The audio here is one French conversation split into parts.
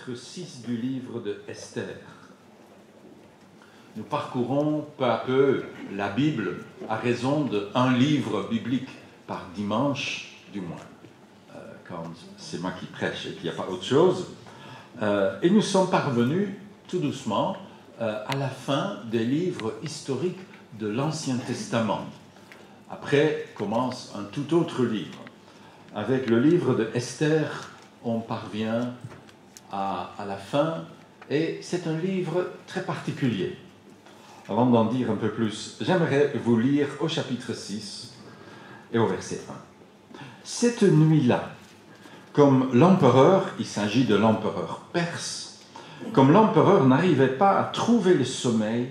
chapitre 6 du livre de Esther. Nous parcourons peu à peu la Bible à raison d'un livre biblique par dimanche, du moins, euh, quand c'est moi qui prêche et qu'il n'y a pas autre chose. Euh, et nous sommes parvenus tout doucement euh, à la fin des livres historiques de l'Ancien Testament. Après commence un tout autre livre. Avec le livre de Esther, on parvient à, la fin et c'est un livre très particulier. Avant d'en dire un peu plus, j'aimerais vous lire au chapitre 6 et au verset 1. Cette nuit-là, comme l'empereur, il s'agit de l'empereur perse, comme l'empereur n'arrivait pas à trouver le sommeil,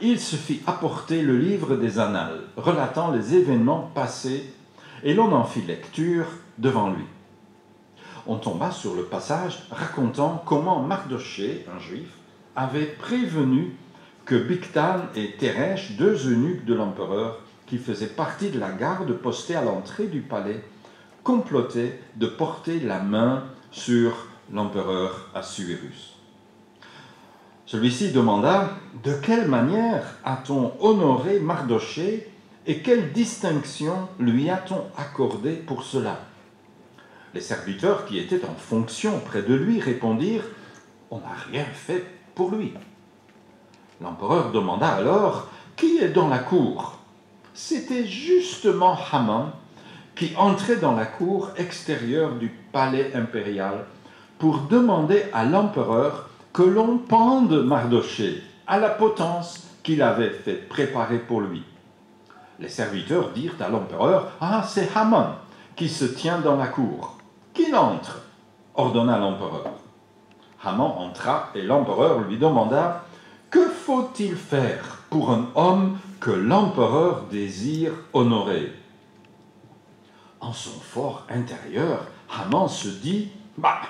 il se fit apporter le livre des annales, relatant les événements passés, et l'on en fit lecture devant lui. On tomba sur le passage racontant comment Mardoché, un juif, avait prévenu que Bictan et Teresh, deux eunuques de l'empereur, qui faisaient partie de la garde postée à l'entrée du palais, complotaient de porter la main sur l'empereur Assuérus. Celui-ci demanda De quelle manière a-t-on honoré Mardoché et quelle distinction lui a-t-on accordé pour cela? Les serviteurs qui étaient en fonction près de lui répondirent On n'a rien fait pour lui. L'empereur demanda alors Qui est dans la cour? C'était justement Haman qui entrait dans la cour extérieure du palais impérial pour demander à l'empereur que l'on pende Mardoché à la potence qu'il avait fait préparer pour lui. Les serviteurs dirent à l'empereur Ah, c'est Haman qui se tient dans la cour. Qu'il entre ordonna l'empereur. Haman entra et l'empereur lui demanda Que faut-il faire pour un homme que l'empereur désire honorer? En son fort intérieur, Haman se dit Bah,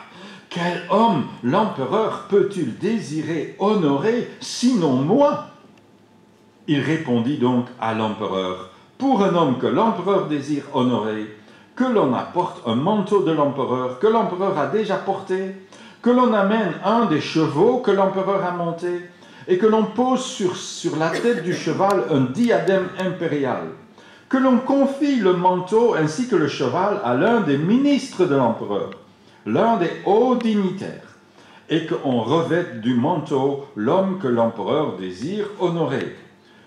quel homme l'empereur peut-il désirer honorer sinon moi? Il répondit donc à l'empereur, Pour un homme que l'empereur désire honorer, que l'on apporte un manteau de l'empereur que l'empereur a déjà porté, que l'on amène un des chevaux que l'empereur a monté, et que l'on pose sur, sur la tête du cheval un diadème impérial, que l'on confie le manteau ainsi que le cheval à l'un des ministres de l'empereur l'un des hauts dignitaires, et qu'on revête du manteau l'homme que l'empereur désire honorer,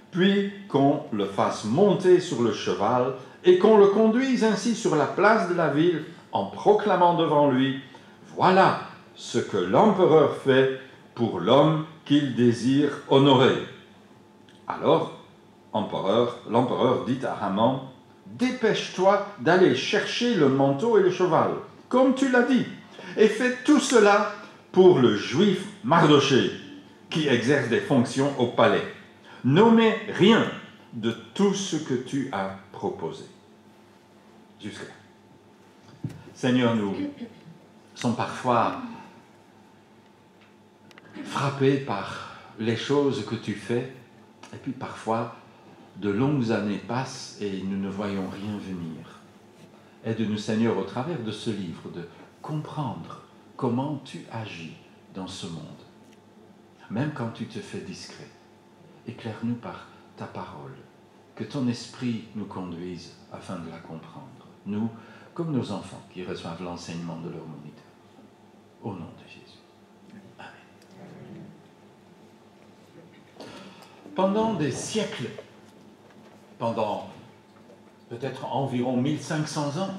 puis qu'on le fasse monter sur le cheval, et qu'on le conduise ainsi sur la place de la ville en proclamant devant lui, Voilà ce que l'empereur fait pour l'homme qu'il désire honorer. Alors, empereur, l'empereur dit à Haman, Dépêche-toi d'aller chercher le manteau et le cheval comme tu l'as dit, et fais tout cela pour le juif Mardoché, qui exerce des fonctions au palais. Nommez rien de tout ce que tu as proposé. Jusqu'à Seigneur, nous sommes parfois frappés par les choses que tu fais, et puis parfois de longues années passent et nous ne voyons rien venir. Aide-nous, Seigneur, au travers de ce livre, de comprendre comment tu agis dans ce monde, même quand tu te fais discret. Éclaire-nous par ta parole, que ton esprit nous conduise afin de la comprendre. Nous, comme nos enfants qui reçoivent l'enseignement de leur moniteur. Au nom de Jésus. Amen. Pendant des siècles, pendant peut-être environ 1500 ans,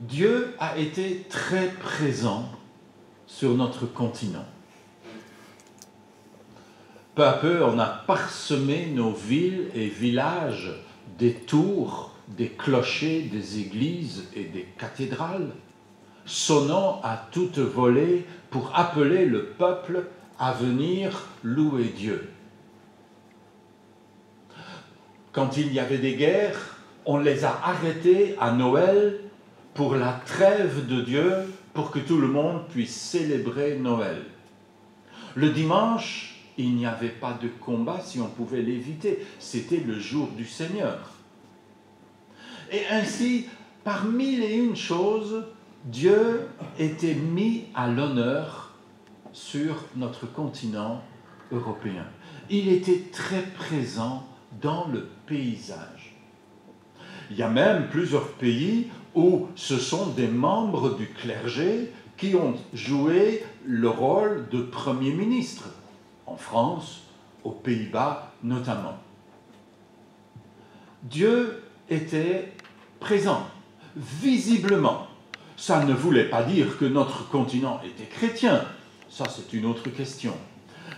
Dieu a été très présent sur notre continent. Peu à peu, on a parsemé nos villes et villages des tours, des clochers, des églises et des cathédrales, sonnant à toute volée pour appeler le peuple à venir louer Dieu. Quand il y avait des guerres, on les a arrêtés à Noël pour la trêve de Dieu, pour que tout le monde puisse célébrer Noël. Le dimanche, il n'y avait pas de combat si on pouvait l'éviter. C'était le jour du Seigneur. Et ainsi, par mille et une choses, Dieu était mis à l'honneur sur notre continent européen. Il était très présent dans le paysage. Il y a même plusieurs pays où ce sont des membres du clergé qui ont joué le rôle de Premier ministre, en France, aux Pays-Bas notamment. Dieu était présent, visiblement. Ça ne voulait pas dire que notre continent était chrétien, ça c'est une autre question.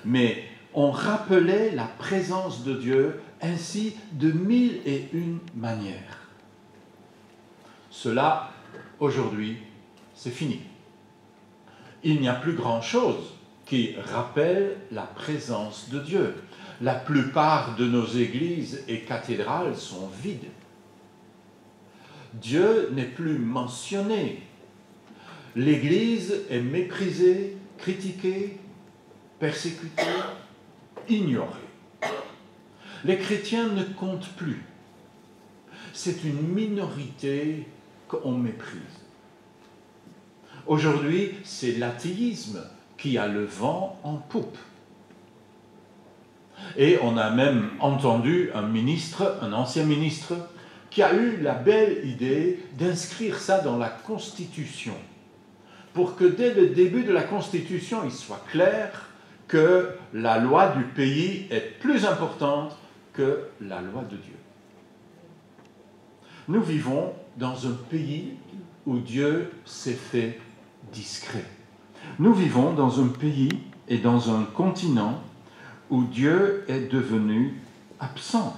Mais on rappelait la présence de Dieu ainsi de mille et une manières. Cela, aujourd'hui, c'est fini. Il n'y a plus grand-chose qui rappelle la présence de Dieu. La plupart de nos églises et cathédrales sont vides. Dieu n'est plus mentionné. L'Église est méprisée, critiquée, persécutée, ignorée. Les chrétiens ne comptent plus. C'est une minorité qu'on méprise. Aujourd'hui, c'est l'athéisme qui a le vent en poupe. Et on a même entendu un ministre, un ancien ministre, qui a eu la belle idée d'inscrire ça dans la Constitution, pour que dès le début de la Constitution, il soit clair que la loi du pays est plus importante que la loi de Dieu. Nous vivons dans un pays où Dieu s'est fait discret. Nous vivons dans un pays et dans un continent où Dieu est devenu absent.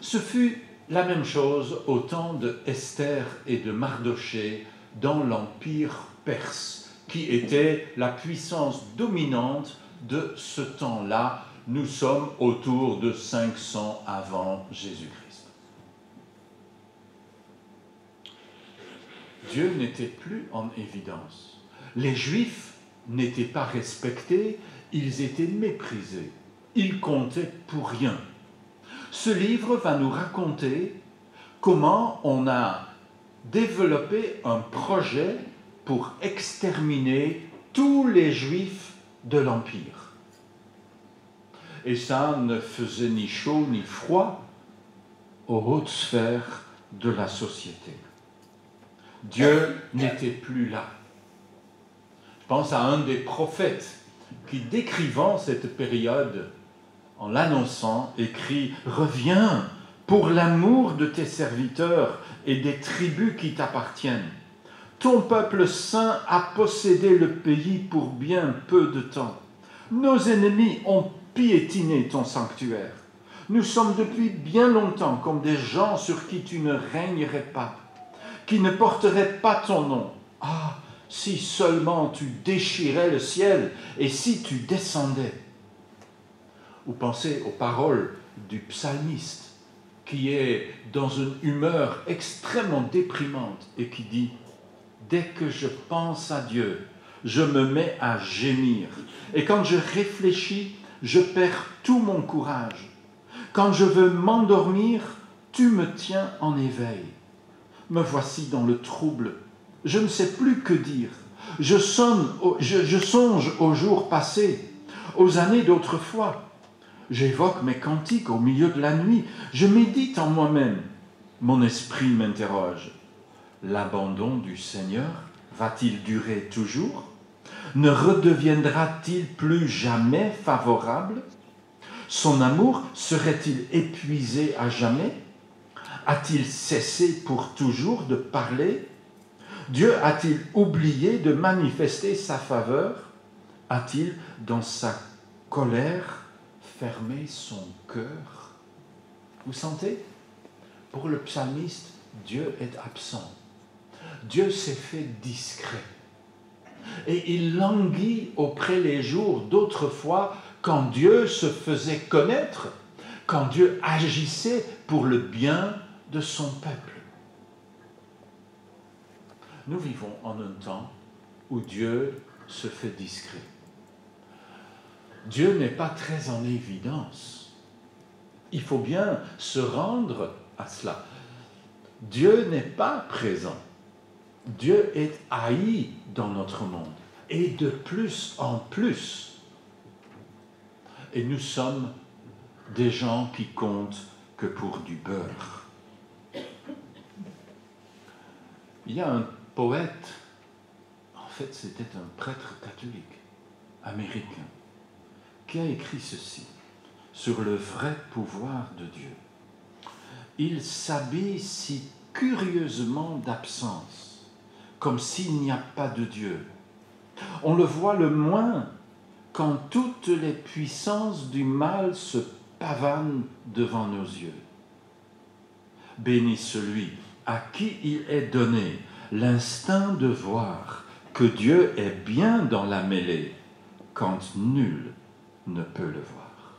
Ce fut la même chose au temps de Esther et de Mardoché dans l'Empire perse, qui était la puissance dominante de ce temps-là. Nous sommes autour de 500 avant Jésus-Christ. Dieu n'était plus en évidence. Les Juifs n'étaient pas respectés, ils étaient méprisés. Ils comptaient pour rien. Ce livre va nous raconter comment on a développé un projet pour exterminer tous les juifs de l'Empire. Et ça ne faisait ni chaud ni froid aux hautes sphères de la société. Dieu n'était plus là. Je pense à un des prophètes qui, décrivant cette période, en l'annonçant, écrit Reviens pour l'amour de tes serviteurs et des tribus qui t'appartiennent. Ton peuple saint a possédé le pays pour bien peu de temps. Nos ennemis ont piétiné ton sanctuaire. Nous sommes depuis bien longtemps comme des gens sur qui tu ne régnerais pas, qui ne porteraient pas ton nom. Ah, si seulement tu déchirais le ciel et si tu descendais. Ou pensez aux paroles du psalmiste qui est dans une humeur extrêmement déprimante et qui dit, Dès que je pense à Dieu, je me mets à gémir. Et quand je réfléchis, je perds tout mon courage. Quand je veux m'endormir, tu me tiens en éveil. Me voici dans le trouble. Je ne sais plus que dire. Je, je songe aux jours passés, aux années d'autrefois. J'évoque mes cantiques au milieu de la nuit. Je médite en moi-même. Mon esprit m'interroge. L'abandon du Seigneur va-t-il durer toujours? Ne redeviendra-t-il plus jamais favorable? Son amour serait-il épuisé à jamais? A-t-il cessé pour toujours de parler? Dieu a-t-il oublié de manifester sa faveur? A-t-il, dans sa colère fermer son cœur. Vous sentez? Pour le psalmiste, Dieu est absent. Dieu s'est fait discret. Et il languit auprès les jours d'autrefois quand Dieu se faisait connaître, quand Dieu agissait pour le bien de son peuple. Nous vivons en un temps où Dieu se fait discret. Dieu n'est pas très en évidence. Il faut bien se rendre à cela. Dieu n'est pas présent. Dieu est haï dans notre monde. Et de plus en plus. Et nous sommes des gens qui comptent que pour du beurre. Il y a un poète, en fait c'était un prêtre catholique américain, qui a écrit ceci sur le vrai pouvoir de Dieu. Il s'habille si curieusement d'absence, comme s'il n'y a pas de Dieu. On le voit le moins quand toutes les puissances du mal se pavanent devant nos yeux. Béni celui à qui il est donné l'instinct de voir que Dieu est bien dans la mêlée quand nul ne peut le voir.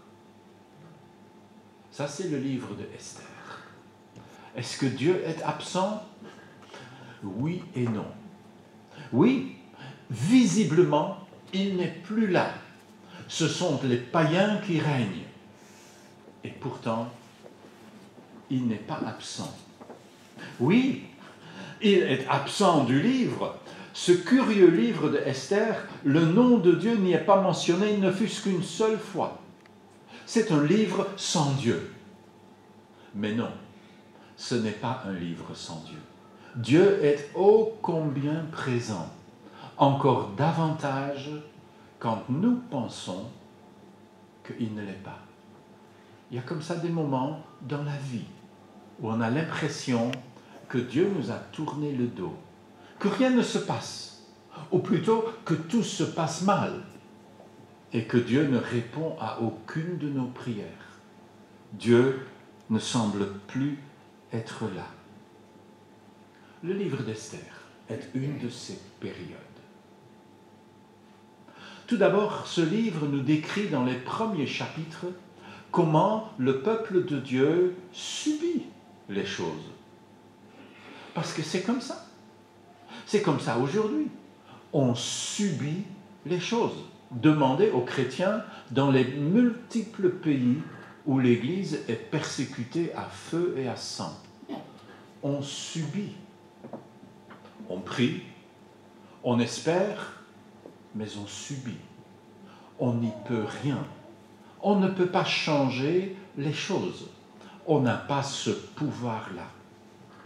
Ça, c'est le livre de Esther. Est-ce que Dieu est absent? Oui et non. Oui, visiblement, il n'est plus là. Ce sont les païens qui règnent. Et pourtant, il n'est pas absent. Oui, il est absent du livre. Ce curieux livre de Esther, le nom de Dieu n'y est pas mentionné, ne fût-ce qu'une seule fois. C'est un livre sans Dieu. Mais non, ce n'est pas un livre sans Dieu. Dieu est ô combien présent, encore davantage quand nous pensons qu'il ne l'est pas. Il y a comme ça des moments dans la vie où on a l'impression que Dieu nous a tourné le dos, que rien ne se passe, ou plutôt que tout se passe mal, et que Dieu ne répond à aucune de nos prières. Dieu ne semble plus être là. Le livre d'Esther est une de ces périodes. Tout d'abord, ce livre nous décrit dans les premiers chapitres comment le peuple de Dieu subit les choses. Parce que c'est comme ça. C'est comme ça aujourd'hui. On subit les choses. Demandez aux chrétiens dans les multiples pays où l'Église est persécutée à feu et à sang. On subit. On prie, on espère, mais on subit. On n'y peut rien. On ne peut pas changer les choses. On n'a pas ce pouvoir-là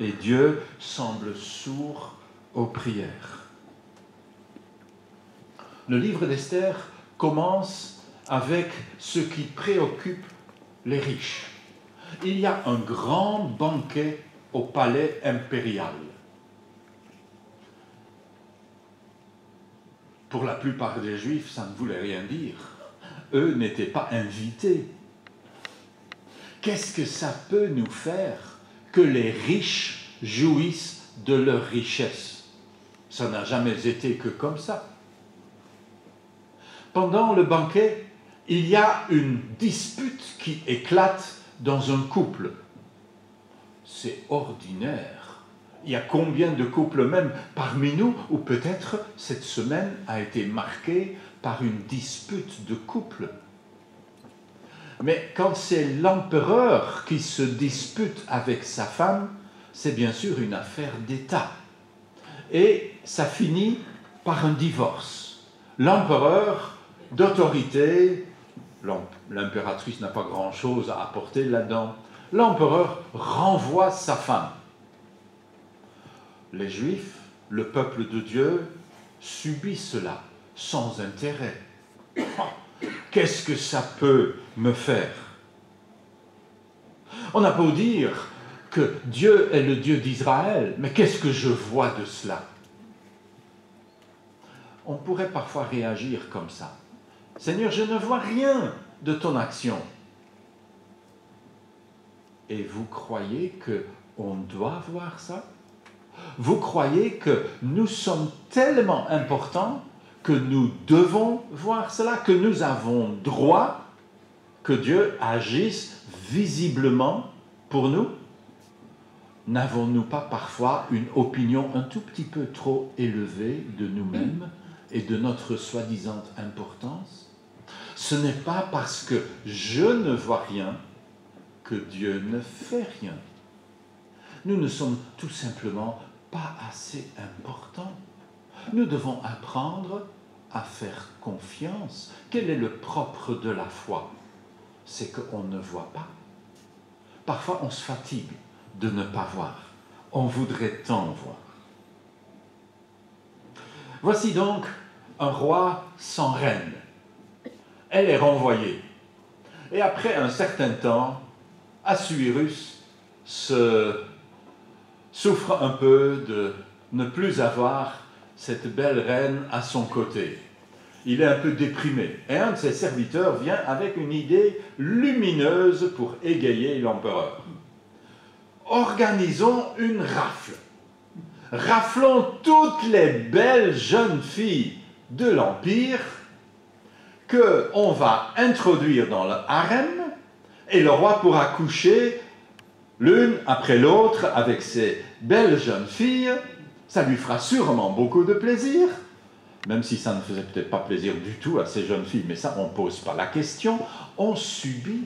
et Dieu semble sourd aux prières. Le livre d'Esther commence avec ce qui préoccupe les riches. Il y a un grand banquet au palais impérial. Pour la plupart des juifs, ça ne voulait rien dire. Eux n'étaient pas invités. Qu'est-ce que ça peut nous faire que les riches jouissent de leur richesse? Ça n'a jamais été que comme ça. Pendant le banquet, il y a une dispute qui éclate dans un couple. C'est ordinaire. Il y a combien de couples même parmi nous où peut-être cette semaine a été marquée par une dispute de couple mais quand c'est l'empereur qui se dispute avec sa femme, c'est bien sûr une affaire d'État. Et ça finit par un divorce. L'empereur d'autorité, l'impératrice n'a pas grand-chose à apporter là-dedans, l'empereur renvoie sa femme. Les Juifs, le peuple de Dieu, subissent cela sans intérêt. Qu'est-ce que ça peut me faire? On a beau dire que Dieu est le Dieu d'Israël, mais qu'est-ce que je vois de cela? On pourrait parfois réagir comme ça. Seigneur, je ne vois rien de ton action. Et vous croyez que on doit voir ça? Vous croyez que nous sommes tellement importants que nous devons voir cela, que nous avons droit que Dieu agisse visiblement pour nous? N'avons-nous pas parfois une opinion un tout petit peu trop élevée de nous-mêmes et de notre soi-disant importance? Ce n'est pas parce que je ne vois rien que Dieu ne fait rien. Nous ne sommes tout simplement pas assez importants. Nous devons apprendre à faire confiance. Quel est le propre de la foi? C'est qu'on ne voit pas. Parfois, on se fatigue de ne pas voir. On voudrait tant voir. Voici donc un roi sans reine. Elle est renvoyée. Et après un certain temps, Assuérus souffre un peu de ne plus avoir cette belle reine à son côté. Il est un peu déprimé. Et un de ses serviteurs vient avec une idée lumineuse pour égayer l'empereur. Organisons une rafle. Raflons toutes les belles jeunes filles de l'Empire que on va introduire dans le harem et le roi pourra coucher l'une après l'autre avec ces belles jeunes filles. Ça lui fera sûrement beaucoup de plaisir, même si ça ne faisait peut-être pas plaisir du tout à ces jeunes filles, mais ça, on ne pose pas la question, on subit.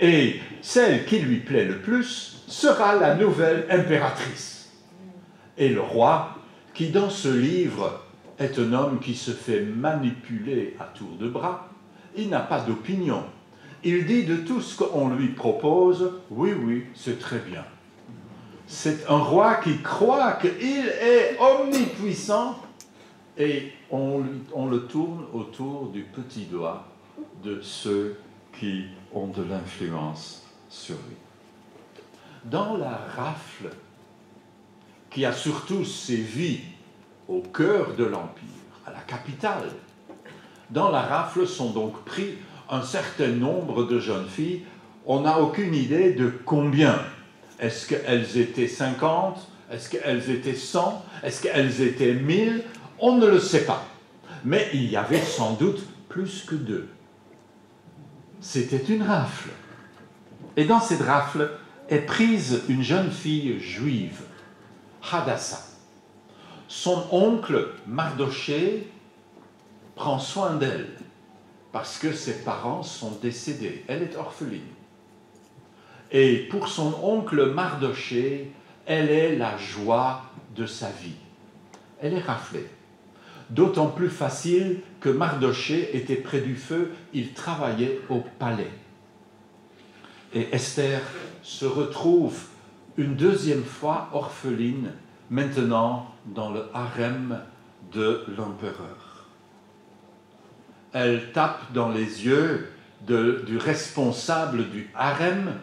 Et celle qui lui plaît le plus sera la nouvelle impératrice. Et le roi, qui dans ce livre est un homme qui se fait manipuler à tour de bras, il n'a pas d'opinion. Il dit de tout ce qu'on lui propose, oui, oui, c'est très bien. C'est un roi qui croit qu'il est omnipuissant et on, le tourne autour du petit doigt de ceux qui ont de l'influence sur lui. Dans la rafle qui a surtout sévi au cœur de l'Empire, à la capitale, dans la rafle sont donc pris un certain nombre de jeunes filles. On n'a aucune idée de combien. Est-ce qu'elles étaient 50 Est-ce qu'elles étaient 100 Est-ce qu'elles étaient 1000 On ne le sait pas. Mais il y avait sans doute plus que deux. C'était une rafle. Et dans cette rafle est prise une jeune fille juive, Hadassah. Son oncle Mardoché prend soin d'elle parce que ses parents sont décédés. Elle est orpheline. Et pour son oncle Mardoché, elle est la joie de sa vie. Elle est raflée. D'autant plus facile que Mardoché était près du feu, il travaillait au palais. Et Esther se retrouve une deuxième fois orpheline, maintenant dans le harem de l'empereur elle tape dans les yeux du responsable du harem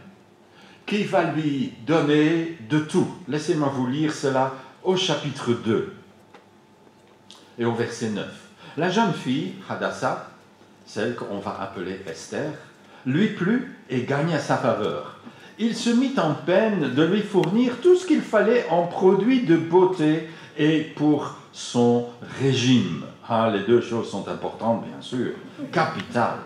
qui va lui donner de tout. Laissez-moi vous lire cela au chapitre 2 et au verset 9. La jeune fille, Hadassah, celle qu'on va appeler Esther, lui plut et gagna sa faveur. Il se mit en peine de lui fournir tout ce qu'il fallait en produits de beauté et pour son régime. Ah, les deux choses sont importantes, bien sûr, capitales.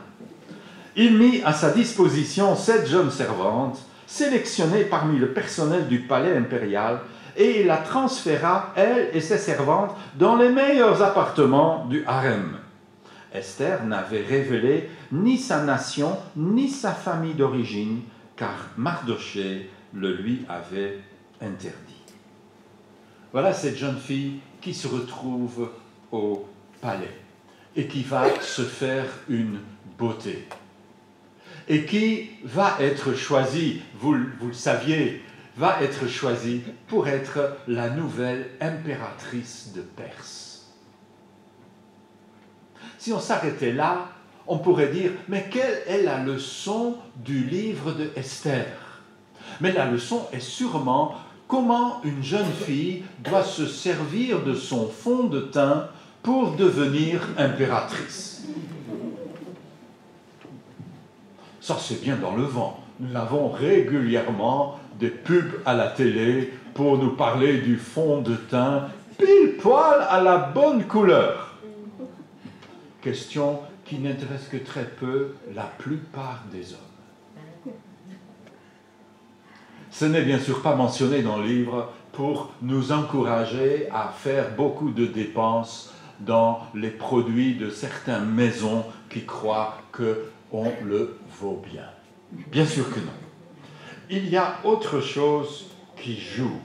Il mit à sa disposition sept jeunes servantes, sélectionnées parmi le personnel du palais impérial, et il la transféra, elle et ses servantes, dans les meilleurs appartements du harem. Esther n'avait révélé ni sa nation, ni sa famille d'origine, car Mardoché le lui avait interdit. Voilà cette jeune fille qui se retrouve au palais et qui va se faire une beauté et qui va être choisie, vous, vous le saviez, va être choisie pour être la nouvelle impératrice de Perse. Si on s'arrêtait là, on pourrait dire, mais quelle est la leçon du livre de Esther? Mais la leçon est sûrement comment une jeune fille doit se servir de son fond de teint pour devenir impératrice. Ça, c'est bien dans le vent. Nous avons régulièrement des pubs à la télé pour nous parler du fond de teint pile poil à la bonne couleur. Question qui n'intéresse que très peu la plupart des hommes. Ce n'est bien sûr pas mentionné dans le livre pour nous encourager à faire beaucoup de dépenses dans les produits de certaines maisons qui croient qu'on le vaut bien. Bien sûr que non. Il y a autre chose qui joue.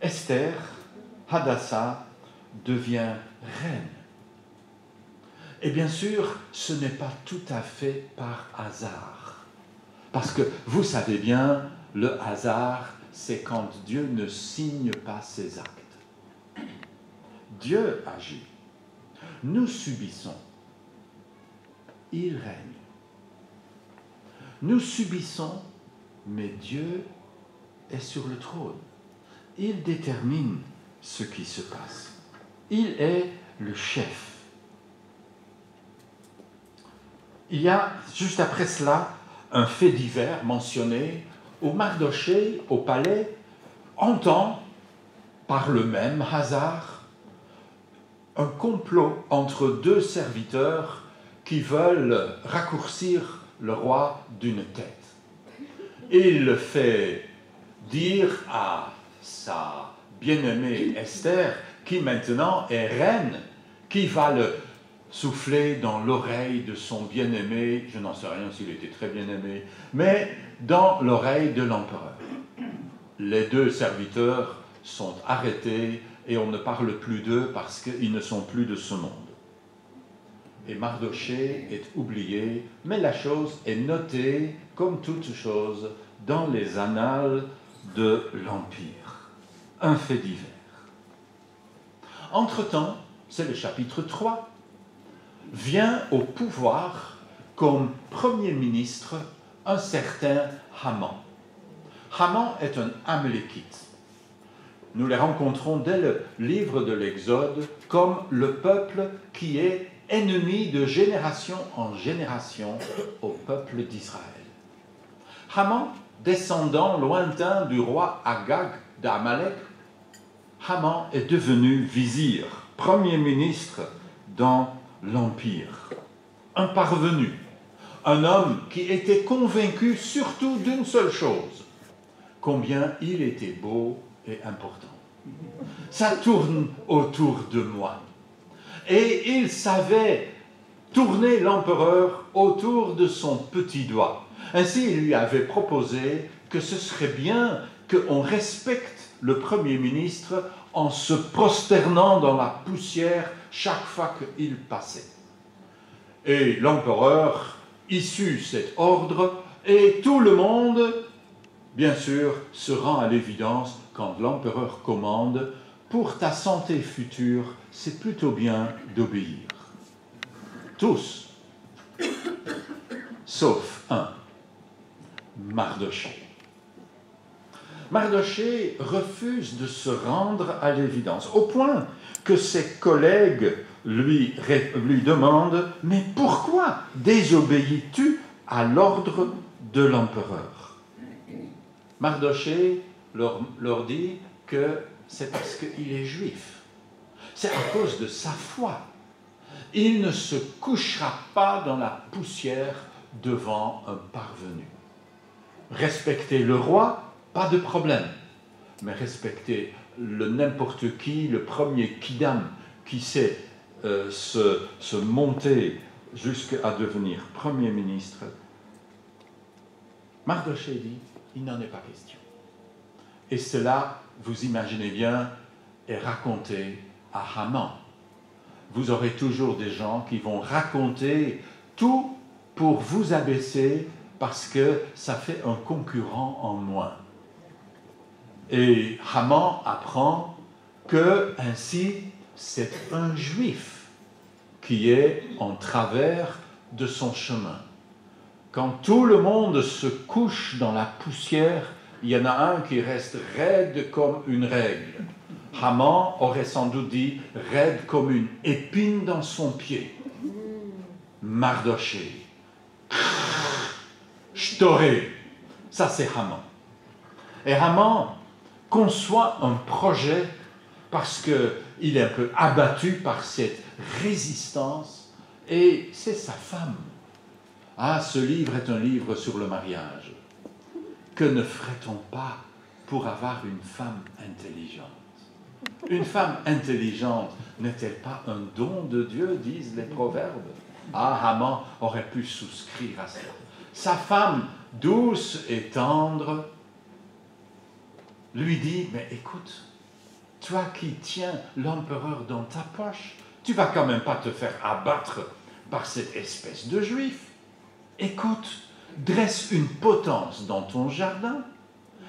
Esther, Hadassah, devient reine. Et bien sûr, ce n'est pas tout à fait par hasard. Parce que vous savez bien, le hasard, c'est quand Dieu ne signe pas ses actes. Dieu agit. Nous subissons. Il règne. Nous subissons, mais Dieu est sur le trône. Il détermine ce qui se passe. Il est le chef. Il y a juste après cela un fait divers mentionné où Mardoché, au palais, entend, par le même hasard, un complot entre deux serviteurs qui veulent raccourcir le roi d'une tête. Il le fait dire à sa bien-aimée Esther, qui maintenant est reine, qui va le souffler dans l'oreille de son bien-aimé, je n'en sais rien s'il était très bien-aimé, mais dans l'oreille de l'empereur. Les deux serviteurs sont arrêtés et on ne parle plus d'eux parce qu'ils ne sont plus de ce monde. Et Mardoché est oublié, mais la chose est notée, comme toute chose, dans les annales de l'Empire. Un fait divers. Entre-temps, c'est le chapitre 3, vient au pouvoir comme Premier ministre un certain Haman. Haman est un Amalekite. Nous les rencontrons dès le livre de l'Exode comme le peuple qui est ennemi de génération en génération au peuple d'Israël. Haman, descendant lointain du roi Agag d'Amalek, Haman est devenu vizir, premier ministre dans l'Empire. Un parvenu, un homme qui était convaincu surtout d'une seule chose, combien il était beau et important. Ça tourne autour de moi. Et il savait tourner l'empereur autour de son petit doigt. Ainsi, il lui avait proposé que ce serait bien qu'on respecte le Premier ministre en se prosternant dans la poussière chaque fois qu'il passait. Et l'empereur issu cet ordre et tout le monde, bien sûr, se rend à l'évidence quand l'empereur commande, pour ta santé future, c'est plutôt bien d'obéir. Tous, sauf un, Mardoché. Mardoché refuse de se rendre à l'évidence, au point que ses collègues lui, demandent Mais pourquoi désobéis-tu à l'ordre de l'empereur? Mardoché leur dit que c'est parce qu'il est juif. C'est à cause de sa foi. Il ne se couchera pas dans la poussière devant un parvenu. Respecter le roi, pas de problème. Mais respecter le n'importe qui, le premier kidam qui sait euh, se, se monter jusqu'à devenir Premier ministre, Mardoché dit, il n'en est pas question. Et cela, vous imaginez bien, est raconté à Haman. Vous aurez toujours des gens qui vont raconter tout pour vous abaisser parce que ça fait un concurrent en moins. Et Haman apprend que ainsi c'est un juif qui est en travers de son chemin. Quand tout le monde se couche dans la poussière, il y en a un qui reste raide comme une règle. Haman aurait sans doute dit raide comme une épine dans son pied. Mardoché. Shtoré. Ça, c'est Haman. Et Haman conçoit un projet parce qu'il est un peu abattu par cette résistance et c'est sa femme. Ah, ce livre est un livre sur le mariage. Que ne ferait-on pas pour avoir une femme intelligente? Une femme intelligente n'est-elle pas un don de Dieu, disent les proverbes? Ah, Haman aurait pu souscrire à cela. Sa femme, douce et tendre, lui dit, mais écoute, toi qui tiens l'empereur dans ta poche, tu vas quand même pas te faire abattre par cette espèce de juif. Écoute, dresse une potence dans ton jardin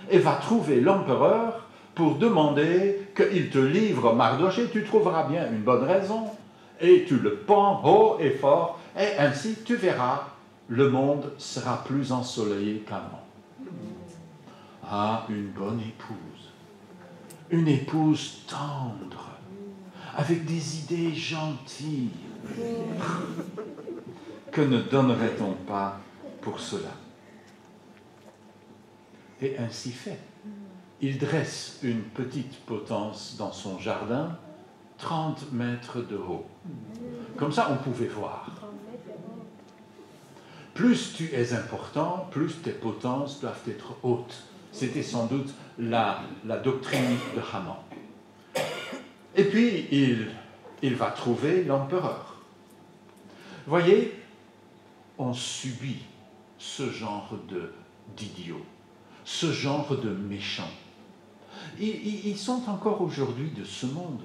et va trouver l'empereur pour demander qu'il te livre Mardoché. Tu trouveras bien une bonne raison et tu le pends haut et fort et ainsi tu verras, le monde sera plus ensoleillé qu'avant. Ah, une bonne épouse, une épouse tendre, avec des idées gentilles. Que ne donnerait-on pas pour cela Et ainsi fait. Il dresse une petite potence dans son jardin, 30 mètres de haut. Comme ça, on pouvait voir. Plus tu es important, plus tes potences doivent être hautes. C'était sans doute la, la doctrine de Haman. Et puis, il, il va trouver l'empereur. Voyez, on subit ce genre de d'idiots, ce genre de méchants. Ils, ils sont encore aujourd'hui de ce monde.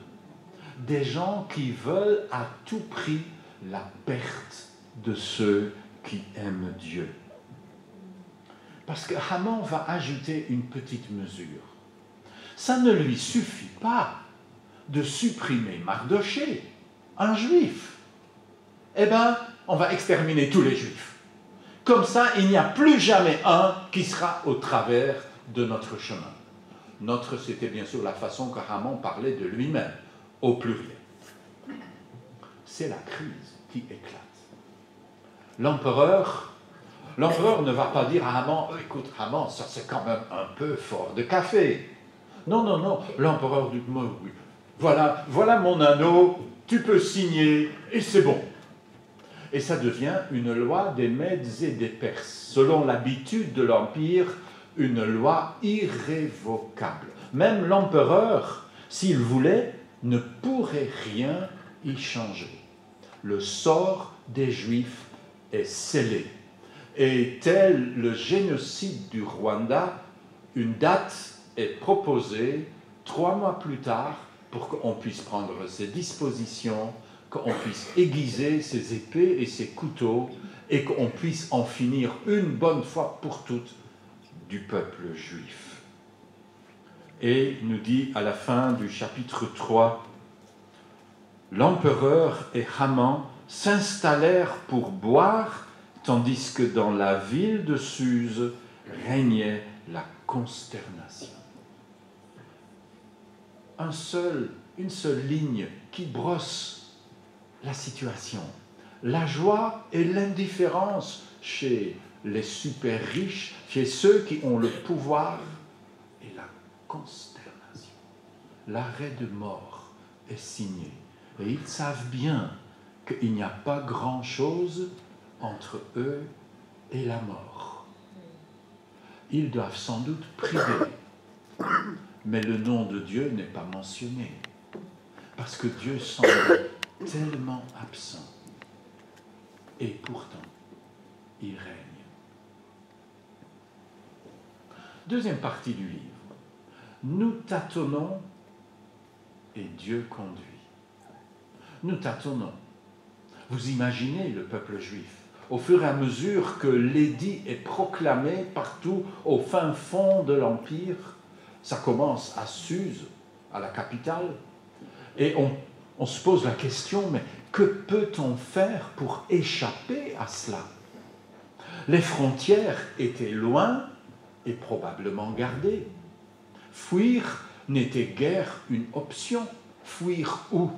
Des gens qui veulent à tout prix la perte de ceux qui aiment Dieu. Parce que Haman va ajouter une petite mesure. Ça ne lui suffit pas de supprimer Mardoché, un juif. Eh bien, on va exterminer tous les juifs. Comme ça, il n'y a plus jamais un qui sera au travers de notre chemin. Notre, c'était bien sûr la façon que Haman parlait de lui-même, au pluriel. C'est la crise qui éclate. L'empereur, l'empereur ne va pas dire à Haman, écoute Haman, ça c'est quand même un peu fort de café. Non, non, non, l'empereur dit, oui, voilà, voilà mon anneau, tu peux signer et c'est bon. Et ça devient une loi des Mèdes et des Perses. Selon l'habitude de l'Empire, une loi irrévocable. Même l'empereur, s'il voulait, ne pourrait rien y changer. Le sort des Juifs est scellé. Et tel le génocide du Rwanda, une date est proposée trois mois plus tard pour qu'on puisse prendre ses dispositions, qu'on puisse aiguiser ses épées et ses couteaux et qu'on puisse en finir une bonne fois pour toutes du peuple juif. Et nous dit à la fin du chapitre 3, l'empereur et Haman s'installèrent pour boire, tandis que dans la ville de Suse régnait la consternation. Un seul, une seule ligne qui brosse la situation. La joie et l'indifférence chez les super riches, chez ceux qui ont le pouvoir, et la consternation. L'arrêt de mort est signé. Et ils savent bien qu'il n'y a pas grand-chose entre eux et la mort. Ils doivent sans doute prier, mais le nom de Dieu n'est pas mentionné, parce que Dieu semble tellement absent. Et pourtant, il règne. Deuxième partie du livre. Nous tâtonnons et Dieu conduit. Nous tâtonnons. Vous imaginez le peuple juif. Au fur et à mesure que l'édit est proclamé partout au fin fond de l'Empire, ça commence à Suse, à la capitale, et on, on se pose la question, mais que peut-on faire pour échapper à cela? Les frontières étaient loin et probablement gardées. Fuir n'était guère une option. Fuir où?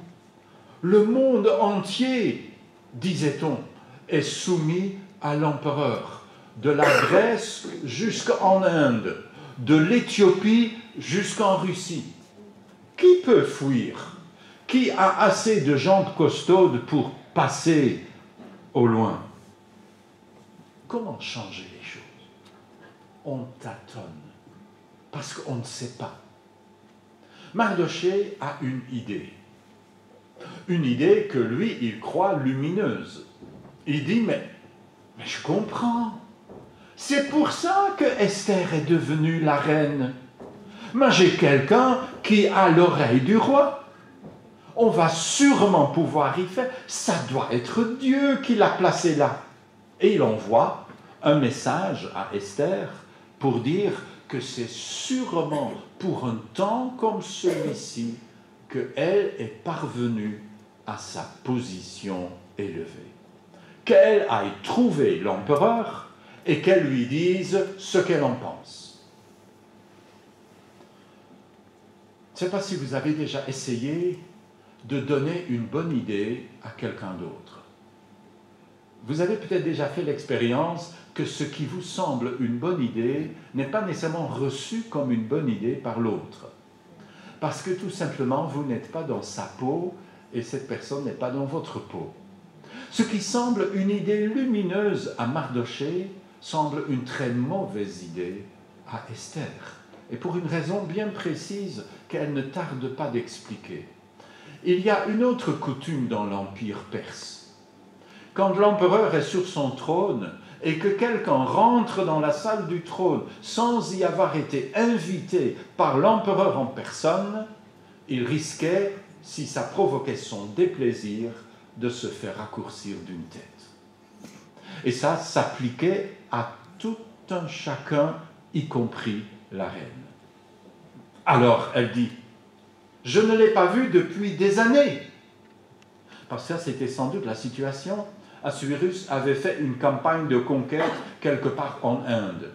Le monde entier, disait-on, est soumis à l'empereur, de la Grèce jusqu'en Inde, de l'Éthiopie jusqu'en Russie. Qui peut fuir? Qui a assez de jambes costaudes pour passer au loin Comment changer les choses On tâtonne, parce qu'on ne sait pas. Mardoché a une idée. Une idée que lui, il croit lumineuse. Il dit, mais, mais je comprends. C'est pour ça que Esther est devenue la reine. Mais j'ai quelqu'un qui a l'oreille du roi. On va sûrement pouvoir y faire. Ça doit être Dieu qui l'a placé là. Et il envoie un message à Esther pour dire que c'est sûrement pour un temps comme celui-ci qu'elle est parvenue à sa position élevée. Qu'elle aille trouver l'empereur et qu'elle lui dise ce qu'elle en pense. Je ne sais pas si vous avez déjà essayé de donner une bonne idée à quelqu'un d'autre. Vous avez peut-être déjà fait l'expérience que ce qui vous semble une bonne idée n'est pas nécessairement reçu comme une bonne idée par l'autre. Parce que tout simplement, vous n'êtes pas dans sa peau et cette personne n'est pas dans votre peau. Ce qui semble une idée lumineuse à Mardoché semble une très mauvaise idée à Esther. Et pour une raison bien précise qu'elle ne tarde pas d'expliquer. Il y a une autre coutume dans l'Empire perse. Quand l'empereur est sur son trône, et que quelqu'un rentre dans la salle du trône sans y avoir été invité par l'empereur en personne, il risquait, si ça provoquait son déplaisir, de se faire raccourcir d'une tête. Et ça s'appliquait à tout un chacun, y compris la reine. Alors elle dit, je ne l'ai pas vu depuis des années. Parce que c'était sans doute la situation Assuérus avait fait une campagne de conquête quelque part en Inde.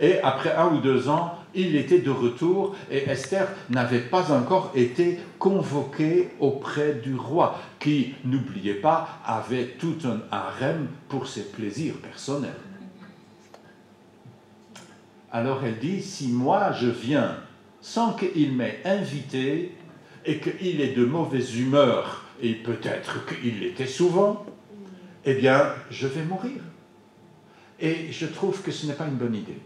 Et après un ou deux ans, il était de retour et Esther n'avait pas encore été convoquée auprès du roi, qui, n'oubliez pas, avait tout un harem pour ses plaisirs personnels. Alors elle dit, si moi je viens sans qu'il m'ait invité et qu'il est de mauvaise humeur, et peut-être qu'il l'était souvent, eh bien, je vais mourir. Et je trouve que ce n'est pas une bonne idée.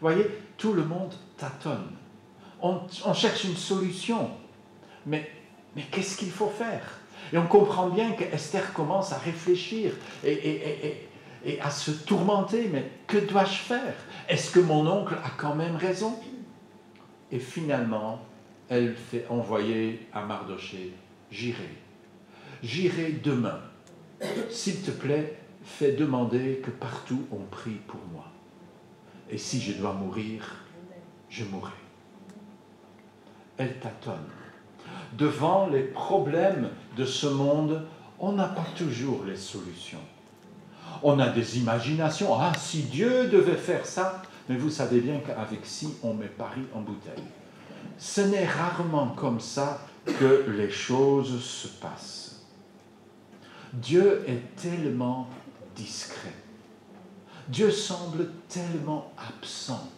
Vous voyez, tout le monde tâtonne. On, cherche une solution. Mais, mais qu'est-ce qu'il faut faire? Et on comprend bien que Esther commence à réfléchir et, et à se tourmenter. Mais que dois-je faire? Est-ce que mon oncle a quand même raison? Et finalement, elle fait envoyer à Mardoché, j'irai. J'irai demain s'il te plaît, fais demander que partout on prie pour moi. Et si je dois mourir, je mourrai. Elle tâtonne. Devant les problèmes de ce monde, on n'a pas toujours les solutions. On a des imaginations. Ah, si Dieu devait faire ça, mais vous savez bien qu'avec si, on met Paris en bouteille. Ce n'est rarement comme ça que les choses se passent. Dieu est tellement discret. Dieu semble tellement absent.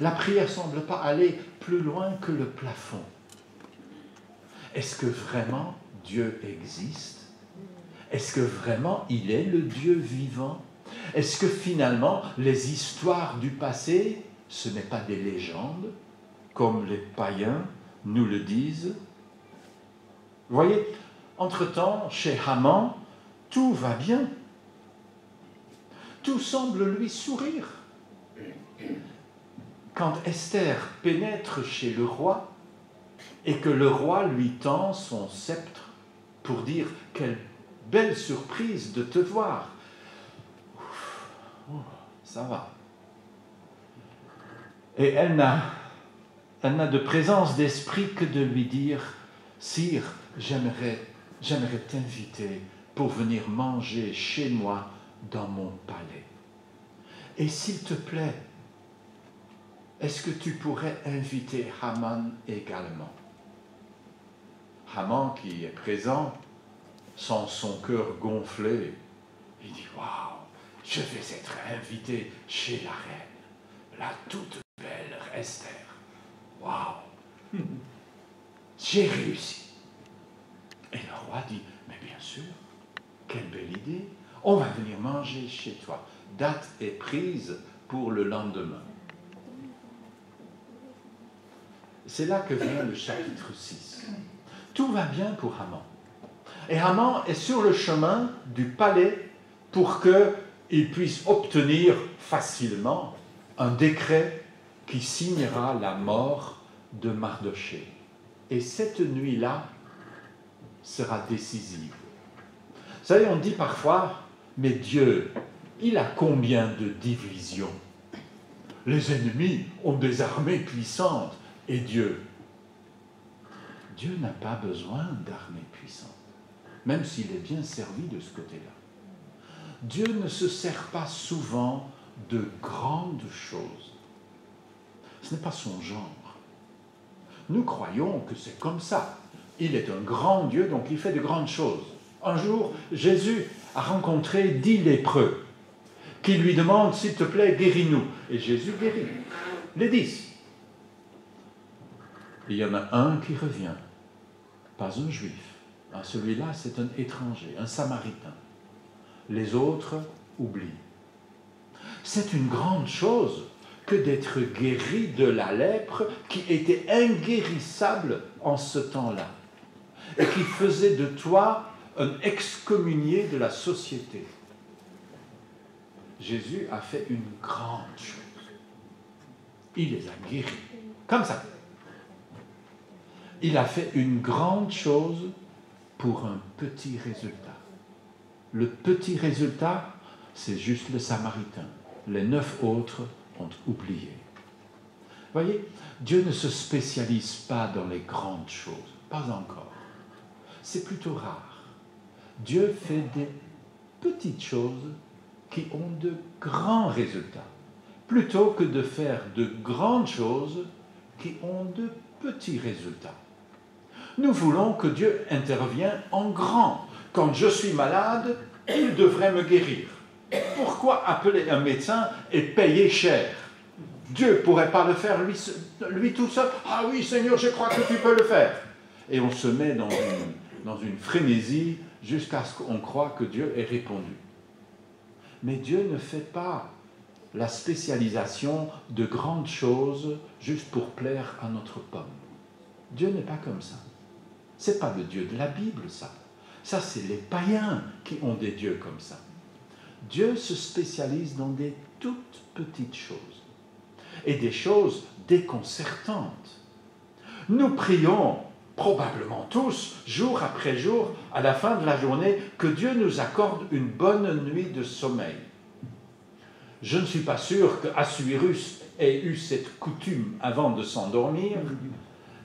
La prière semble pas aller plus loin que le plafond. Est-ce que vraiment Dieu existe? Est-ce que vraiment il est le Dieu vivant? Est-ce que finalement les histoires du passé, ce n'est pas des légendes, comme les païens nous le disent Vous voyez, entre-temps, chez Haman, tout va bien. Tout semble lui sourire. Quand Esther pénètre chez le roi et que le roi lui tend son sceptre pour dire quelle belle surprise de te voir. ça va. Et elle n'a, elle n'a de présence d'esprit que de lui dire, Sire, j'aimerais j'aimerais t'inviter pour venir manger chez moi dans mon palais. Et s'il te plaît, est-ce que tu pourrais inviter Haman également? Haman qui est présent, sans son cœur gonflé, il dit Waouh, je vais être invité chez la reine, la toute belle Esther. Waouh, j'ai réussi. Et le roi dit Mais bien sûr, quelle belle idée. On va venir manger chez toi. Date est prise pour le lendemain. C'est là que vient le chapitre 6. Tout va bien pour Haman. Et Haman est sur le chemin du palais pour qu'il puisse obtenir facilement un décret qui signera la mort de Mardoché. Et cette nuit-là sera décisive. Vous savez, on dit parfois, mais Dieu, il a combien de divisions? Les ennemis ont des armées puissantes. Et Dieu Dieu n'a pas besoin d'armées puissantes, même s'il est bien servi de ce côté-là. Dieu ne se sert pas souvent de grandes choses. Ce n'est pas son genre. Nous croyons que c'est comme ça. Il est un grand Dieu, donc il fait de grandes choses. Un jour, Jésus a rencontré dix lépreux qui lui demandent, s'il te plaît, guéris-nous. Et Jésus guérit. Les dix. Il y en a un qui revient, pas un juif. Ah, celui-là, c'est un étranger, un samaritain. Les autres oublient. C'est une grande chose que d'être guéri de la lèpre qui était inguérissable en ce temps-là et qui faisait de toi un excommunié de la société. Jésus a fait une grande chose. Il les a guéris. Comme ça il a fait une grande chose pour un petit résultat. Le petit résultat, c'est juste le Samaritain. Les neuf autres oublié. Voyez, Dieu ne se spécialise pas dans les grandes choses, pas encore. C'est plutôt rare. Dieu fait des petites choses qui ont de grands résultats, plutôt que de faire de grandes choses qui ont de petits résultats. Nous voulons que Dieu intervienne en grand. Quand je suis malade, il devrait me guérir. Pourquoi appeler un médecin et payer cher? Dieu ne pourrait pas le faire lui, tout seul. Ah oui, Seigneur, je crois que tu peux le faire. Et on se met dans une, dans une frénésie jusqu'à ce qu'on croit que Dieu ait répondu. Mais Dieu ne fait pas la spécialisation de grandes choses juste pour plaire à notre pomme. Dieu n'est pas comme ça. C'est pas le Dieu de la Bible, ça. Ça, c'est les païens qui ont des dieux comme ça. Dieu se spécialise dans des toutes petites choses et des choses déconcertantes. Nous prions probablement tous, jour après jour, à la fin de la journée, que Dieu nous accorde une bonne nuit de sommeil. Je ne suis pas sûr que Assuérus ait eu cette coutume avant de s'endormir,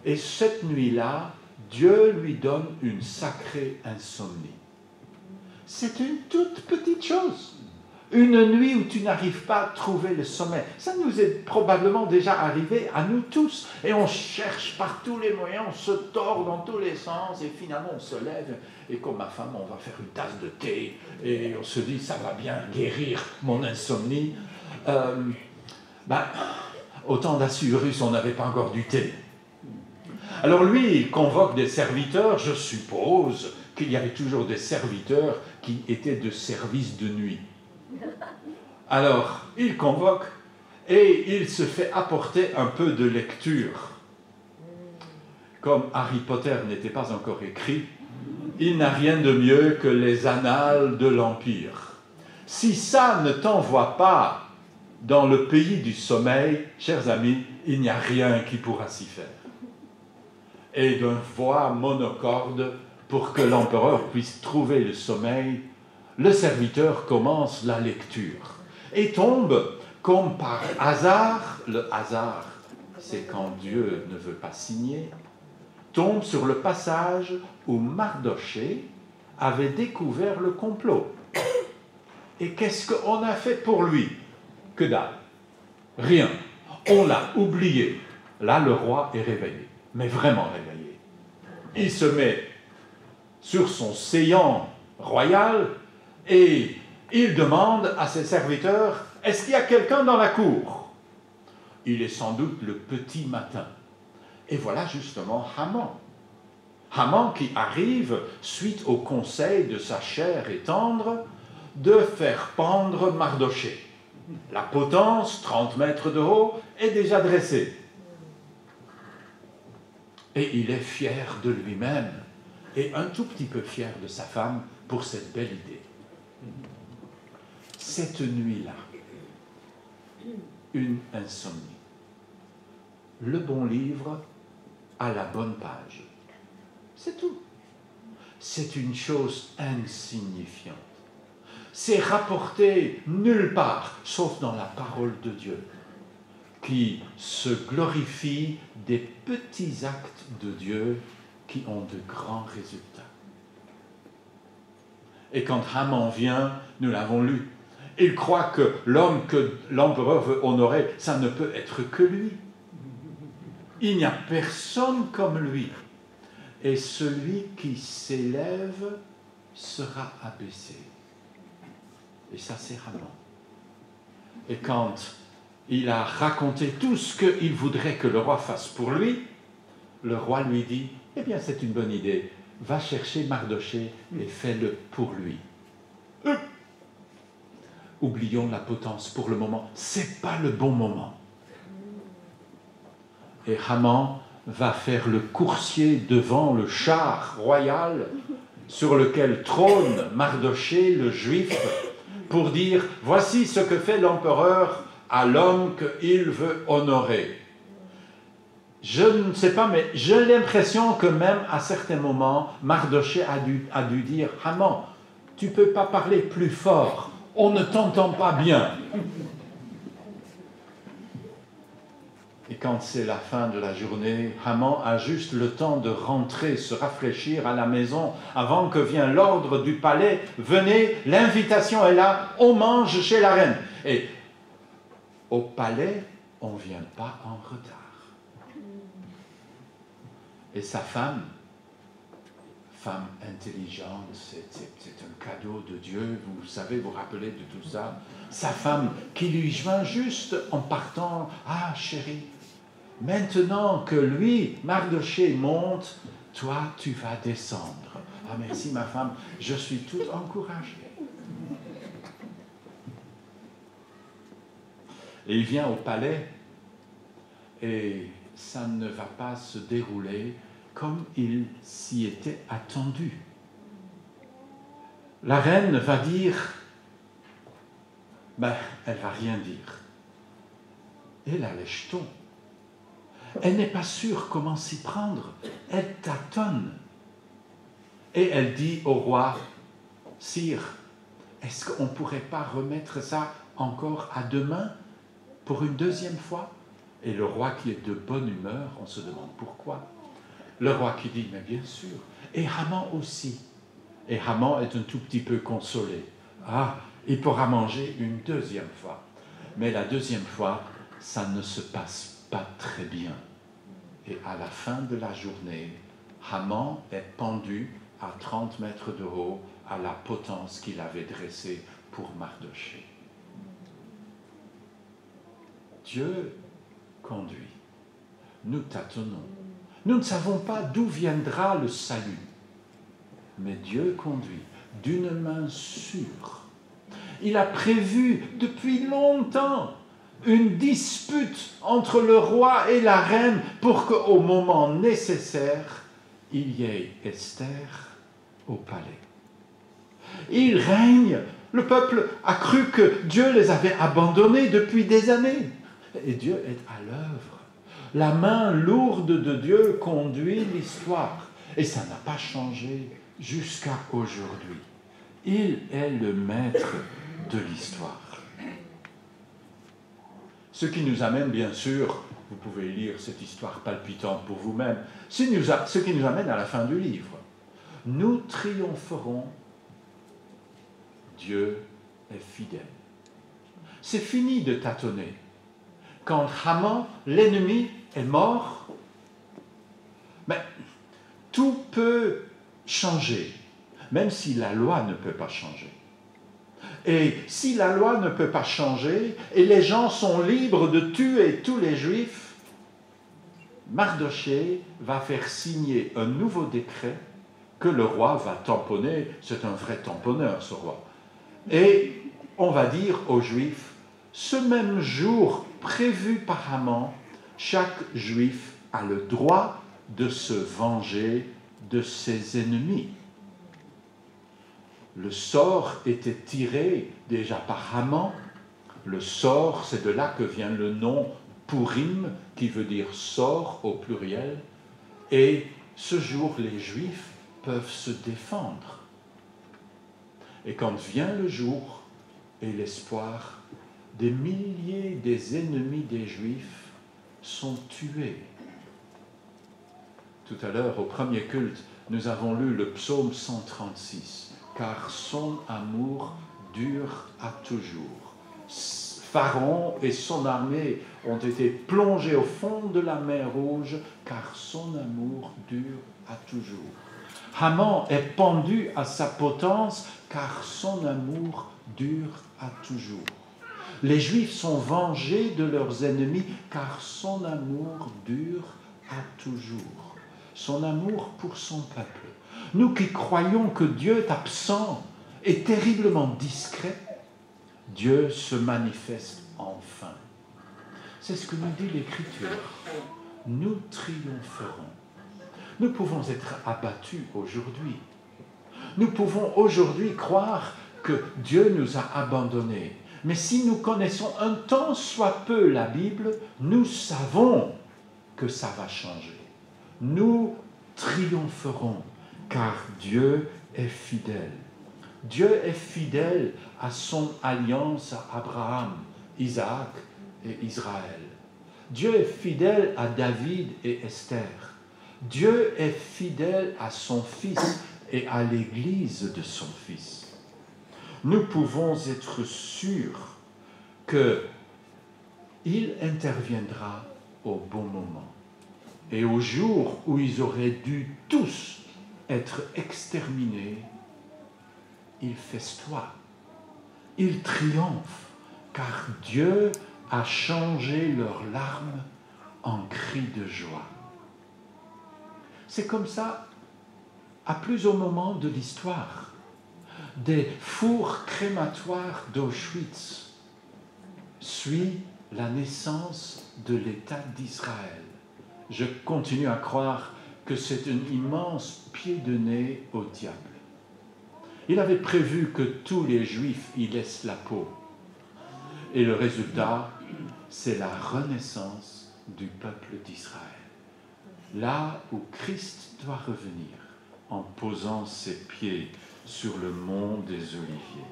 et cette nuit-là, Dieu lui donne une sacrée insomnie. C'est une toute petite chose. Une nuit où tu n'arrives pas à trouver le sommeil. Ça nous est probablement déjà arrivé à nous tous. Et on cherche par tous les moyens, on se tord dans tous les sens et finalement on se lève. Et comme ma femme, on va faire une tasse de thé et on se dit ça va bien guérir mon insomnie. Euh, ben, autant d'assurus, on n'avait pas encore du thé. Alors lui, il convoque des serviteurs, je suppose qu'il y avait toujours des serviteurs qui étaient de service de nuit. Alors, il convoque et il se fait apporter un peu de lecture. Comme Harry Potter n'était pas encore écrit, il n'a rien de mieux que les annales de l'Empire. Si ça ne t'envoie pas dans le pays du sommeil, chers amis, il n'y a rien qui pourra s'y faire et d'une voix monocorde pour que l'empereur puisse trouver le sommeil, le serviteur commence la lecture et tombe comme par hasard, le hasard c'est quand Dieu ne veut pas signer, tombe sur le passage où Mardoché avait découvert le complot. Et qu'est-ce qu'on a fait pour lui? Que dalle. Rien. On l'a oublié. Là, le roi est réveillé, mais vraiment réveillé. Il se met sur son séant royal et il demande à ses serviteurs, est-ce qu'il y a quelqu'un dans la cour? Il est sans doute le petit matin. Et voilà justement Haman. Haman qui arrive, suite au conseil de sa chère et tendre, de faire pendre Mardoché. La potence, 30 mètres de haut, est déjà dressée. Et il est fier de lui-même et un tout petit peu fier de sa femme pour cette belle idée. Cette nuit-là, une insomnie. Le bon livre à la bonne page. C'est tout. C'est une chose insignifiante. C'est rapporté nulle part, sauf dans la parole de Dieu, qui se glorifie des petits actes de Dieu qui ont de grands résultats. Et quand Haman vient, nous l'avons lu, il croit que l'homme que l'empereur veut honorer, ça ne peut être que lui. Il n'y a personne comme lui. Et celui qui s'élève sera abaissé. Et ça, c'est Haman. Et quand il a raconté tout ce qu'il voudrait que le roi fasse pour lui, le roi lui dit, eh bien c'est une bonne idée, va chercher Mardoché et fais-le pour lui. Euh. Oublions la potence pour le moment, c'est pas le bon moment. Et Haman va faire le coursier devant le char royal sur lequel trône Mardoché le juif pour dire voici ce que fait l'empereur à l'homme qu'il veut honorer. Je ne sais pas, mais j'ai l'impression que même à certains moments, Mardoché a dû, dire Haman, tu peux pas parler plus fort, on ne t'entend pas bien. Et quand c'est la fin de la journée, Haman a juste le temps de rentrer, se rafraîchir à la maison avant que vienne l'ordre du palais. Venez, l'invitation est là, on mange chez la reine. Et au palais, on ne vient pas en retard. Et sa femme, femme intelligente, c'est un cadeau de Dieu, vous savez, vous rappelez de tout ça. Sa femme qui lui joint juste en partant, ah chérie, maintenant que lui, Mardoché, monte, toi tu vas descendre. Ah merci ma femme, je suis toute encouragée. Et il vient au palais et ça ne va pas se dérouler comme il s'y était attendu. La reine va dire, ben, elle va rien dire. Et la lèche-t-on? Elle n'est pas sûre comment s'y prendre. Elle tâtonne. Et elle dit au roi, Sire, est-ce qu'on ne pourrait pas remettre ça encore à demain pour une deuxième fois? Et le roi qui est de bonne humeur, on se demande pourquoi. Le roi qui dit, mais bien sûr. Et Haman aussi. Et Haman est un tout petit peu consolé. Ah, il pourra manger une deuxième fois. Mais la deuxième fois, ça ne se passe pas très bien. Et à la fin de la journée, Haman est pendu à 30 mètres de haut à la potence qu'il avait dressée pour Mardoché. Dieu conduit. Nous tâtonnons. Nous ne savons pas d'où viendra le salut. Mais Dieu conduit d'une main sûre. Il a prévu depuis longtemps une dispute entre le roi et la reine pour qu'au moment nécessaire, il y ait Esther au palais. Il règne. Le peuple a cru que Dieu les avait abandonnés depuis des années. Et Dieu est à l'œuvre. La main lourde de Dieu conduit l'histoire. Et ça n'a pas changé jusqu'à aujourd'hui. Il est le maître de l'histoire. Ce qui nous amène, bien sûr, vous pouvez lire cette histoire palpitante pour vous-même, ce qui nous amène à la fin du livre. Nous triompherons. Dieu est fidèle. C'est fini de tâtonner. Quand Haman, l'ennemi, est mort, mais tout peut changer, même si la loi ne peut pas changer. Et si la loi ne peut pas changer et les gens sont libres de tuer tous les juifs, Mardoché va faire signer un nouveau décret que le roi va tamponner. C'est un vrai tamponneur, ce roi. Et on va dire aux juifs, ce même jour prévu par Haman, chaque juif a le droit de se venger de ses ennemis. Le sort était tiré déjà par Haman. Le sort, c'est de là que vient le nom Purim, qui veut dire sort au pluriel. Et ce jour, les Juifs peuvent se défendre. Et quand vient le jour et l'espoir, des milliers des ennemis des Juifs sont tués. Tout à l'heure, au premier culte, nous avons lu le psaume 136, car son amour dure à toujours. Pharaon et son armée ont été plongés au fond de la mer Rouge, car son amour dure à toujours. Haman est pendu à sa potence, car son amour dure à toujours. Les Juifs sont vengés de leurs ennemis, car son amour dure à toujours. Son amour pour son peuple. Nous qui croyons que Dieu est absent et terriblement discret, Dieu se manifeste enfin. C'est ce que nous dit l'Écriture. Nous triompherons. Nous pouvons être abattus aujourd'hui. Nous pouvons aujourd'hui croire que Dieu nous a abandonnés. Mais si nous connaissons un tant soit peu la Bible, nous savons que ça va changer. Nous triompherons car Dieu est fidèle. Dieu est fidèle à son alliance à Abraham, Isaac et Israël. Dieu est fidèle à David et Esther. Dieu est fidèle à son Fils et à l'Église de son Fils. Nous pouvons être sûrs que il interviendra au bon moment. Et au jour où ils auraient dû tous être exterminés, il festoie, il triomphe, car Dieu a changé leurs larmes en cris de joie. C'est comme ça à plusieurs moments de l'histoire. Des fours crématoires d'Auschwitz suit la naissance de l'État d'Israël. Je continue à croire que c'est un immense pied de nez au diable. Il avait prévu que tous les Juifs y laissent la peau. Et le résultat, c'est la renaissance du peuple d'Israël. Là où Christ doit revenir en posant ses pieds sur le mont des Oliviers.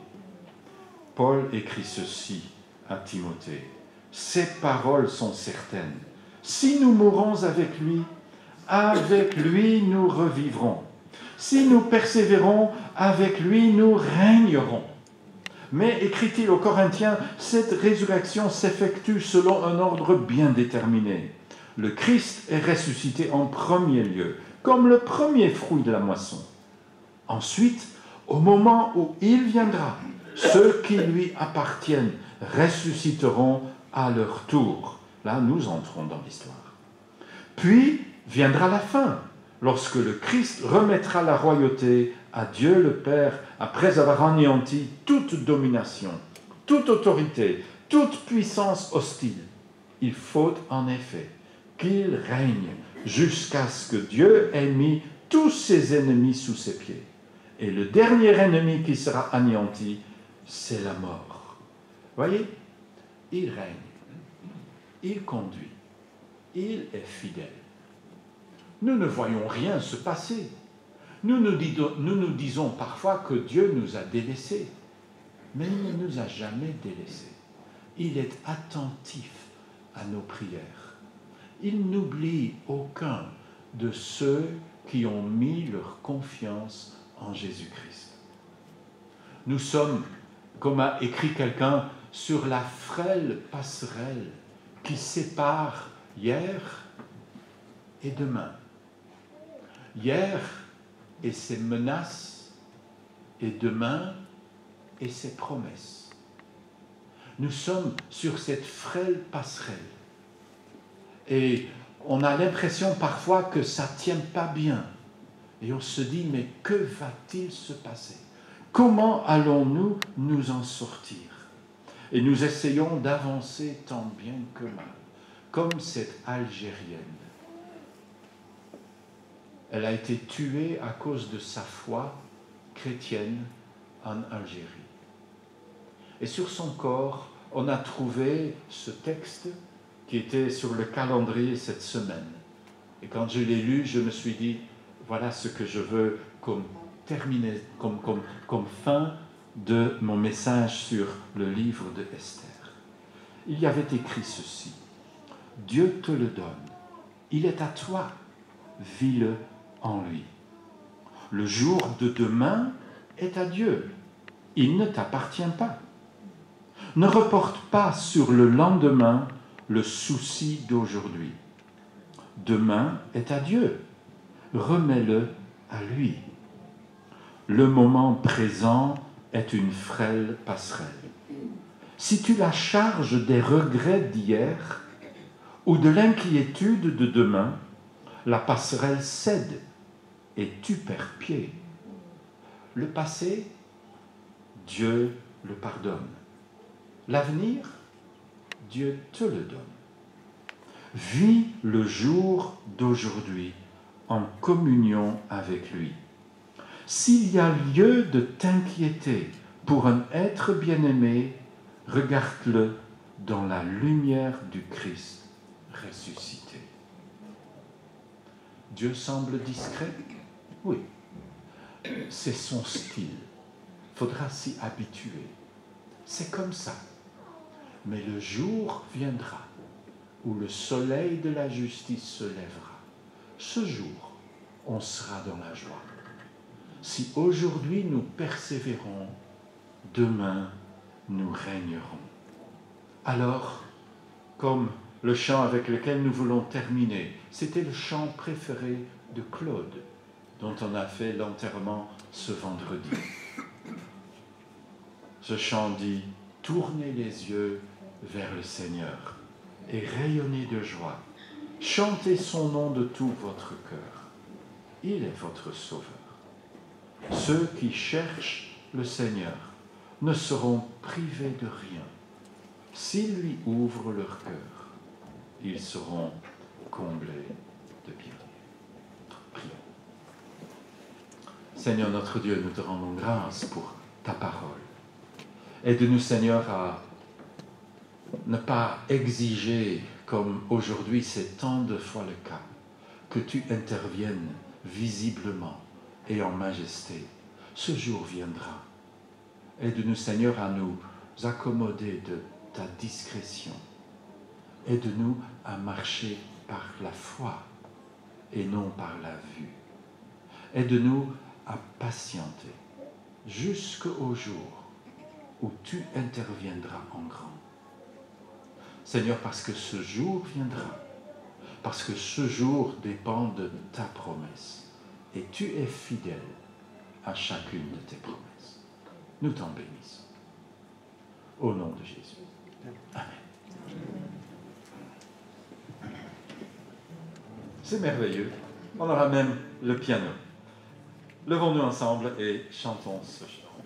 Paul écrit ceci à Timothée. Ces paroles sont certaines. Si nous mourons avec lui, avec lui nous revivrons. Si nous persévérons, avec lui nous régnerons. Mais, écrit-il aux Corinthiens, cette résurrection s'effectue selon un ordre bien déterminé. Le Christ est ressuscité en premier lieu, comme le premier fruit de la moisson. Ensuite, au moment où il viendra, ceux qui lui appartiennent ressusciteront à leur tour. Là, nous entrons dans l'histoire. Puis viendra la fin, lorsque le Christ remettra la royauté à Dieu le Père après avoir anéanti toute domination, toute autorité, toute puissance hostile. Il faut en effet qu'il règne jusqu'à ce que Dieu ait mis tous ses ennemis sous ses pieds. Et le dernier ennemi qui sera anéanti, c'est la mort. Voyez, il règne, il conduit, il est fidèle. Nous ne voyons rien se passer. Nous nous, disons, nous nous disons parfois que Dieu nous a délaissés, mais il ne nous a jamais délaissés. Il est attentif à nos prières. Il n'oublie aucun de ceux qui ont mis leur confiance en Jésus-Christ. Nous sommes, comme a écrit quelqu'un, sur la frêle passerelle qui sépare hier et demain. Hier et ses menaces et demain et ses promesses. Nous sommes sur cette frêle passerelle et on a l'impression parfois que ça ne tient pas bien. Et on se dit, mais que va-t-il se passer? Comment allons-nous nous en sortir? Et nous essayons d'avancer tant bien que mal, comme cette Algérienne. Elle a été tuée à cause de sa foi chrétienne en Algérie. Et sur son corps, on a trouvé ce texte qui était sur le calendrier cette semaine. Et quand je l'ai lu, je me suis dit, voilà ce que je veux comme comme fin de mon message sur le livre de Esther. Il y avait écrit ceci. Dieu te le donne. Il est à toi. Vis-le en lui. Le jour de demain est à Dieu. Il ne t'appartient pas. Ne reporte pas sur le lendemain le souci d'aujourd'hui. Demain est à Dieu. Remets-le à lui. Le moment présent est une frêle passerelle. Si tu la charges des regrets d'hier ou de l'inquiétude de demain, la passerelle cède et tu perds pied. Le passé, Dieu le pardonne. L'avenir, Dieu te le donne. Vis le jour d'aujourd'hui en communion avec lui. S'il y a lieu de t'inquiéter pour un être bien-aimé, regarde-le dans la lumière du Christ ressuscité. Dieu semble discret? Oui. C'est son style. Faudra s'y habituer. C'est comme ça. Mais le jour viendra où le soleil de la justice se lèvera. Ce jour, on sera dans la joie. Si aujourd'hui nous persévérons, demain nous régnerons. Alors, comme le chant avec lequel nous voulons terminer, c'était le chant préféré de Claude, dont on a fait l'enterrement ce vendredi. Ce chant dit, tournez les yeux vers le Seigneur et rayonnez de joie. Chantez son nom de tout votre cœur. Il est votre sauveur. Ceux qui cherchent le Seigneur ne seront privés de rien. S'ils lui ouvrent leur cœur, ils seront comblés de bien. Prions. Seigneur notre Dieu, nous te rendons grâce pour ta parole. Aide-nous, Seigneur, à ne pas exiger, comme aujourd'hui c'est tant de fois le cas, que tu interviennes visiblement et en majesté. Ce jour viendra. Aide-nous, Seigneur, à nous accommoder de ta discrétion. Aide-nous à marcher par la foi et non par la vue. Aide-nous à patienter jusqu'au jour où tu interviendras en grand. Seigneur, parce que ce jour viendra, parce que ce jour dépend de ta promesse, et tu es fidèle à chacune de tes promesses. Nous t'en bénissons. Au nom de Jésus. Amen. C'est merveilleux. On aura même le piano. Levons-nous ensemble et chantons ce chant.